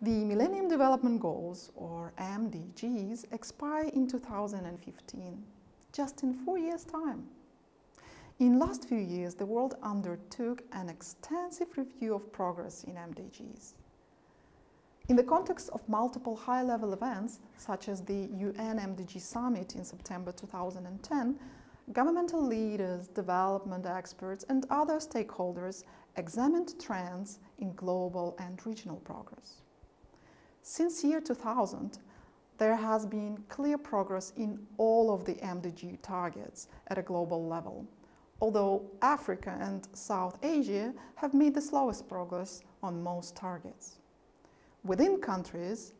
The Millennium Development Goals, or MDGs, expire in 2015, just in four years' time. In last few years, the world undertook an extensive review of progress in MDGs. In the context of multiple high-level events, such as the UN MDG Summit in September 2010, governmental leaders, development experts, and other stakeholders examined trends in global and regional progress. Since year 2000, there has been clear progress in all of the MDG targets at a global level, although Africa and South Asia have made the slowest progress on most targets. Within countries,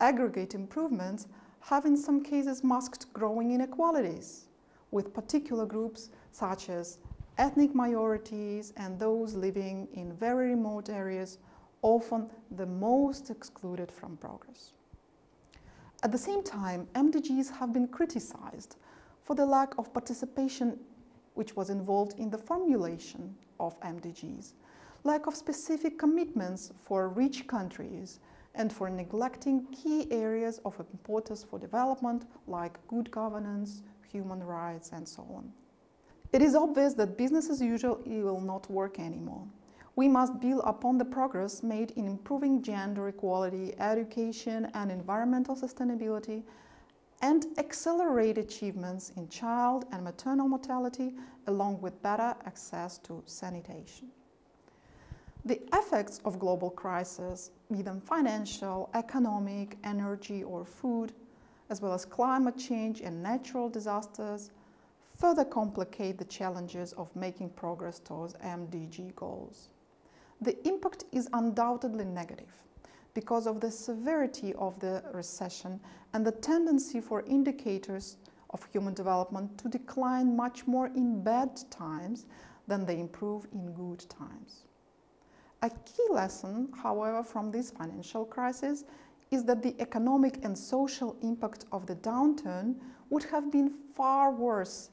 aggregate improvements have in some cases masked growing inequalities, with particular groups such as ethnic minorities and those living in very remote areas often the most excluded from progress. At the same time, MDGs have been criticized for the lack of participation which was involved in the formulation of MDGs, lack of specific commitments for rich countries, and for neglecting key areas of importance for development like good governance, human rights, and so on. It is obvious that business as usual will not work anymore. We must build upon the progress made in improving gender equality, education, and environmental sustainability and accelerate achievements in child and maternal mortality along with better access to sanitation. The effects of global crises, be them financial, economic, energy or food, as well as climate change and natural disasters, further complicate the challenges of making progress towards MDG goals. The impact is undoubtedly negative because of the severity of the recession and the tendency for indicators of human development to decline much more in bad times than they improve in good times. A key lesson, however, from this financial crisis is that the economic and social impact of the downturn would have been far worse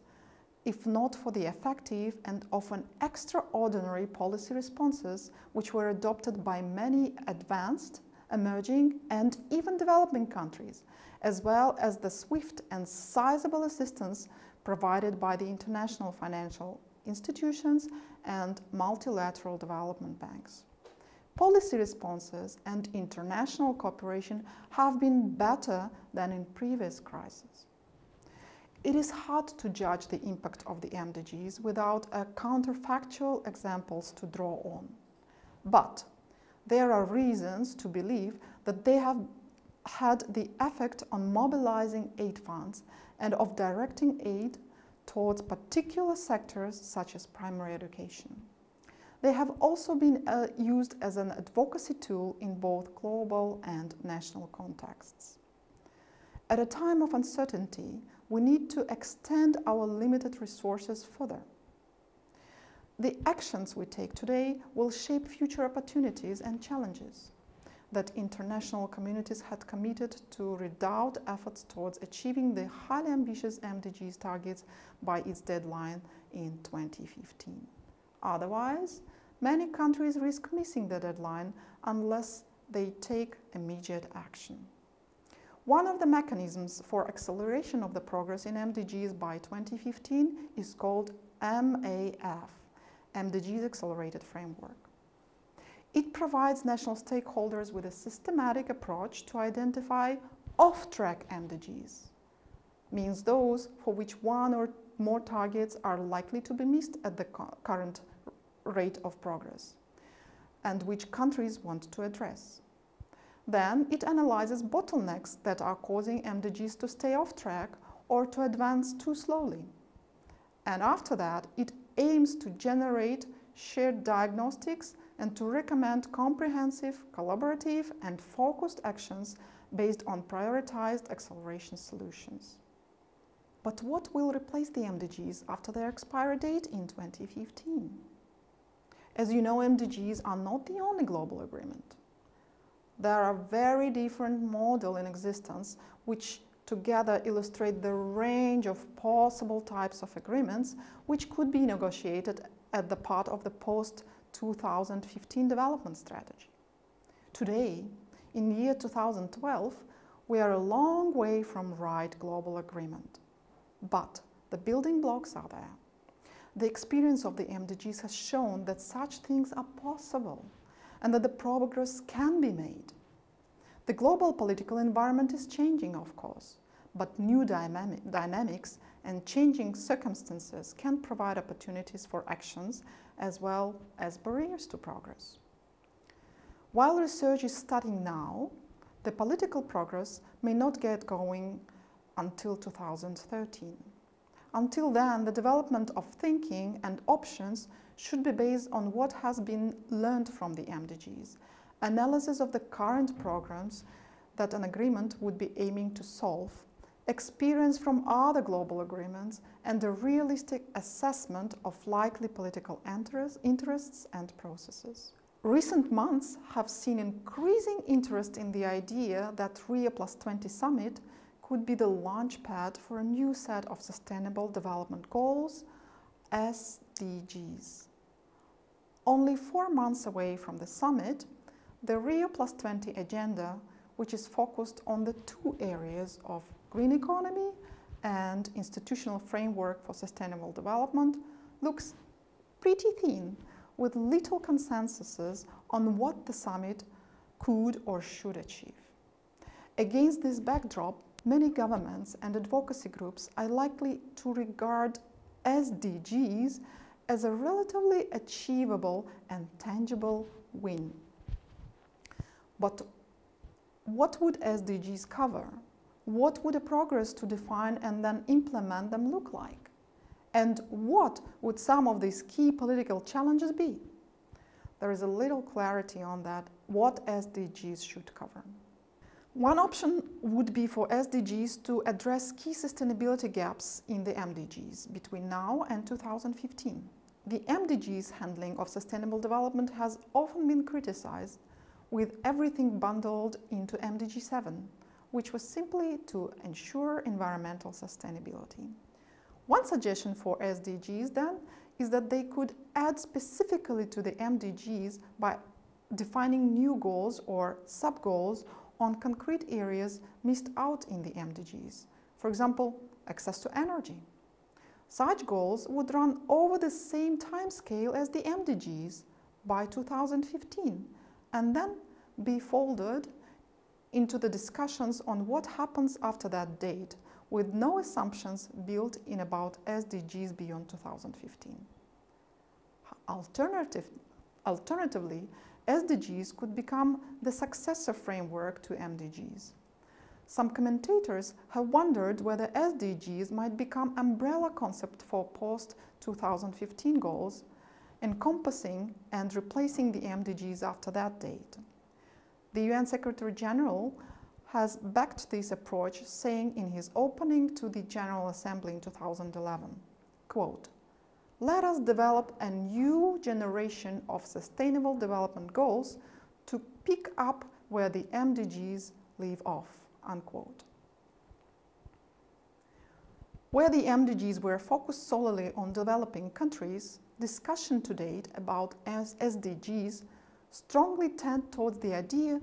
if not for the effective and often extraordinary policy responses which were adopted by many advanced emerging and even developing countries, as well as the swift and sizable assistance provided by the international financial institutions and multilateral development banks. Policy responses and international cooperation have been better than in previous crises. It is hard to judge the impact of the MDGs without counterfactual examples to draw on. But there are reasons to believe that they have had the effect on mobilizing aid funds and of directing aid towards particular sectors such as primary education. They have also been uh, used as an advocacy tool in both global and national contexts. At a time of uncertainty, we need to extend our limited resources further. The actions we take today will shape future opportunities and challenges that international communities had committed to redoubt efforts towards achieving the highly ambitious MDGs targets by its deadline in 2015. Otherwise, many countries risk missing the deadline unless they take immediate action. One of the mechanisms for acceleration of the progress in MDGs by 2015 is called MAF, MDG's accelerated framework. It provides national stakeholders with a systematic approach to identify off-track MDGs, means those for which one or more targets are likely to be missed at the current rate of progress, and which countries want to address. Then it analyzes bottlenecks that are causing MDGs to stay off track or to advance too slowly. And after that, it aims to generate shared diagnostics and to recommend comprehensive, collaborative and focused actions based on prioritized acceleration solutions. But what will replace the MDGs after their expiry date in 2015? As you know, MDGs are not the only global agreement. There are very different models in existence which together illustrate the range of possible types of agreements which could be negotiated at the part of the post-2015 development strategy. Today, in the year 2012, we are a long way from right global agreement. But the building blocks are there. The experience of the MDGs has shown that such things are possible and that the progress can be made. The global political environment is changing, of course, but new dynamic, dynamics and changing circumstances can provide opportunities for actions as well as barriers to progress. While research is starting now, the political progress may not get going until 2013. Until then, the development of thinking and options should be based on what has been learned from the MDGs, analysis of the current programs that an agreement would be aiming to solve, experience from other global agreements, and a realistic assessment of likely political interests and processes. Recent months have seen increasing interest in the idea that Rio Plus 20 summit could be the launch pad for a new set of Sustainable Development Goals, SDGs. Only four months away from the summit, the Rio Plus 20 agenda, which is focused on the two areas of green economy and institutional framework for sustainable development, looks pretty thin, with little consensuses on what the summit could or should achieve. Against this backdrop, many governments and advocacy groups are likely to regard SDGs as a relatively achievable and tangible win. But what would SDGs cover? What would a progress to define and then implement them look like? And what would some of these key political challenges be? There is a little clarity on that, what SDGs should cover. One option would be for SDGs to address key sustainability gaps in the MDGs between now and 2015. The MDGs handling of sustainable development has often been criticized with everything bundled into MDG 7, which was simply to ensure environmental sustainability. One suggestion for SDGs then is that they could add specifically to the MDGs by defining new goals or sub-goals on concrete areas missed out in the MDGs. For example, access to energy. Such goals would run over the same time scale as the MDGs by 2015 and then be folded into the discussions on what happens after that date with no assumptions built in about SDGs beyond 2015. Alternative, alternatively, SDGs could become the successor framework to MDGs. Some commentators have wondered whether SDGs might become umbrella concept for post-2015 goals, encompassing and replacing the MDGs after that date. The UN Secretary General has backed this approach, saying in his opening to the General Assembly in 2011, quote, let us develop a new generation of sustainable development goals to pick up where the MDGs leave off, unquote. Where the MDGs were focused solely on developing countries, discussion to date about SDGs strongly tend towards the idea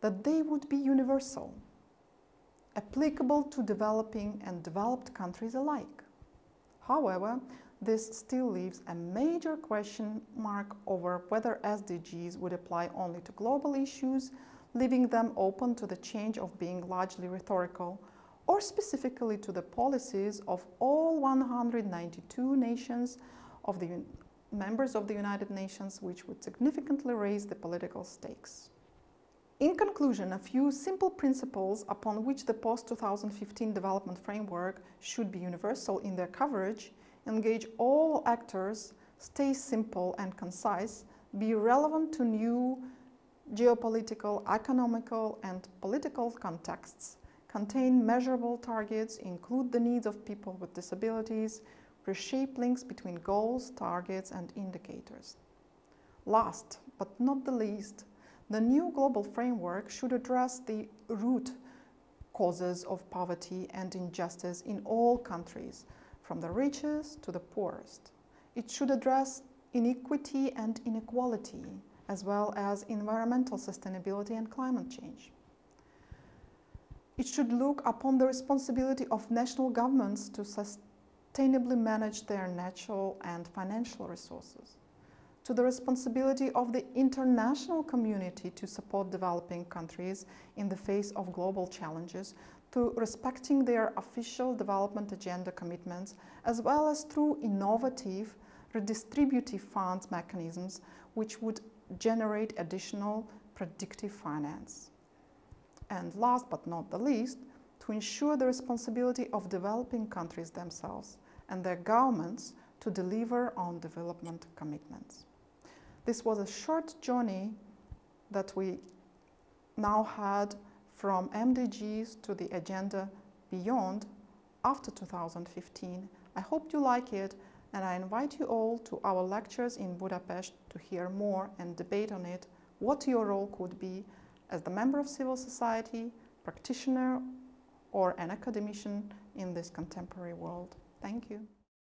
that they would be universal, applicable to developing and developed countries alike. However, this still leaves a major question mark over whether SDGs would apply only to global issues, leaving them open to the change of being largely rhetorical, or specifically to the policies of all 192 nations of the members of the United Nations, which would significantly raise the political stakes. In conclusion, a few simple principles upon which the post-2015 development framework should be universal in their coverage engage all actors, stay simple and concise, be relevant to new geopolitical, economical, and political contexts, contain measurable targets, include the needs of people with disabilities, reshape links between goals, targets, and indicators. Last, but not the least, the new global framework should address the root causes of poverty and injustice in all countries, from the richest to the poorest. It should address inequity and inequality, as well as environmental sustainability and climate change. It should look upon the responsibility of national governments to sustainably manage their natural and financial resources, to the responsibility of the international community to support developing countries in the face of global challenges, to respecting their official development agenda commitments, as well as through innovative redistributive funds mechanisms which would generate additional predictive finance. And last but not the least, to ensure the responsibility of developing countries themselves and their governments to deliver on development commitments. This was a short journey that we now had from MDGs to the agenda beyond after 2015. I hope you like it and I invite you all to our lectures in Budapest to hear more and debate on it, what your role could be as the member of civil society, practitioner or an academician in this contemporary world. Thank you.